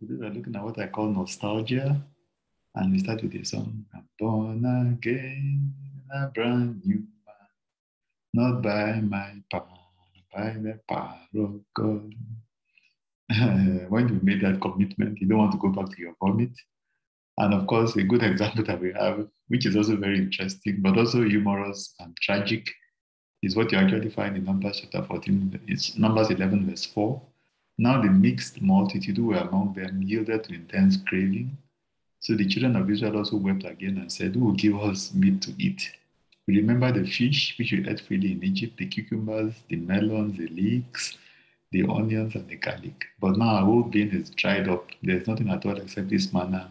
we're looking at what I call nostalgia. And we start with the song, I'm born again, a brand new man, not by my power, by the power of God. when you made that commitment, you don't want to go back to your vomit. And of course, a good example that we have, which is also very interesting, but also humorous and tragic, is what you actually find in Numbers chapter 14. It's Numbers 11, verse 4. Now the mixed multitude who were among them yielded to intense craving so the children of Israel also wept again and said, Who will give us meat to eat? We remember the fish which we ate freely in Egypt, the cucumbers, the melons, the leeks, the onions, and the garlic. But now our whole being is dried up. There's nothing at all except this manna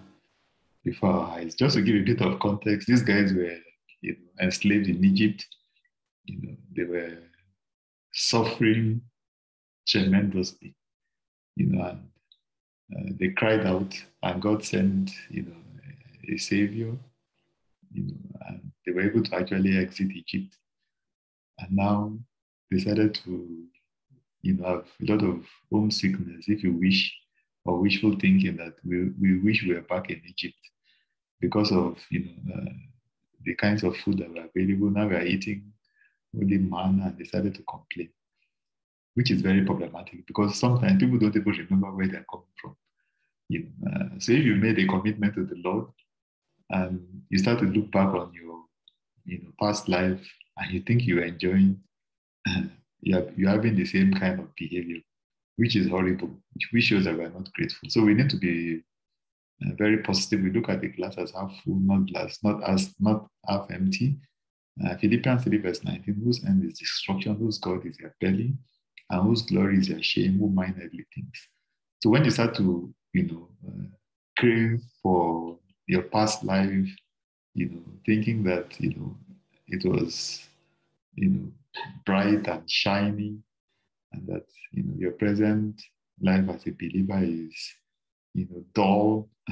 before our eyes. Just to give a bit of context, these guys were you know, enslaved in Egypt. You know, they were suffering tremendously. You know, and uh, they cried out, and God sent, you know, a savior, you know, and they were able to actually exit Egypt. And now decided to, you know, have a lot of homesickness, if you wish, or wishful thinking that we, we wish we were back in Egypt because of, you know, uh, the kinds of food that were available. Now we are eating only manna and decided to complain which is very problematic because sometimes people don't even remember where they're coming from. You know, uh, so if you made a commitment to the Lord and you start to look back on your you know past life and you think you're enjoying, you're, you're having the same kind of behavior, which is horrible, which, shows that we're not grateful. So we need to be uh, very positive. We look at the glass as half full, not glass, not as not half empty. Uh, Philippians 3 verse 19, whose end is destruction, whose God is their belly, and whose glory is your shame, who mind earthly things. So when you start to, you know, uh, crave for your past life, you know, thinking that, you know, it was, you know, bright and shiny, and that, you know, your present life as a believer is, you know, dull.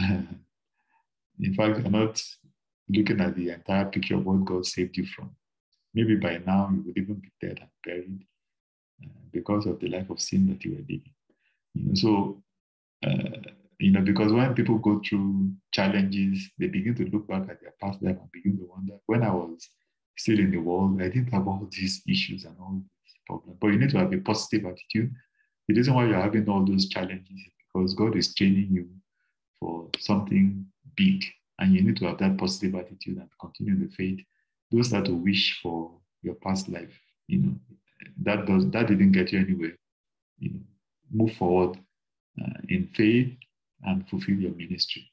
In fact, you're not looking at the entire picture of what God saved you from. Maybe by now you would even be dead and buried because of the life of sin that you were living. You know, so uh, you know, because when people go through challenges, they begin to look back at their past life and begin to wonder, when I was still in the world, I didn't have all these issues and all these problems. But you need to have a positive attitude. The reason why you're having all those challenges is because God is training you for something big. And you need to have that positive attitude and continue the faith. Those that wish for your past life. You know, that does that didn't get you anywhere. You know, move forward uh, in faith and fulfill your ministry.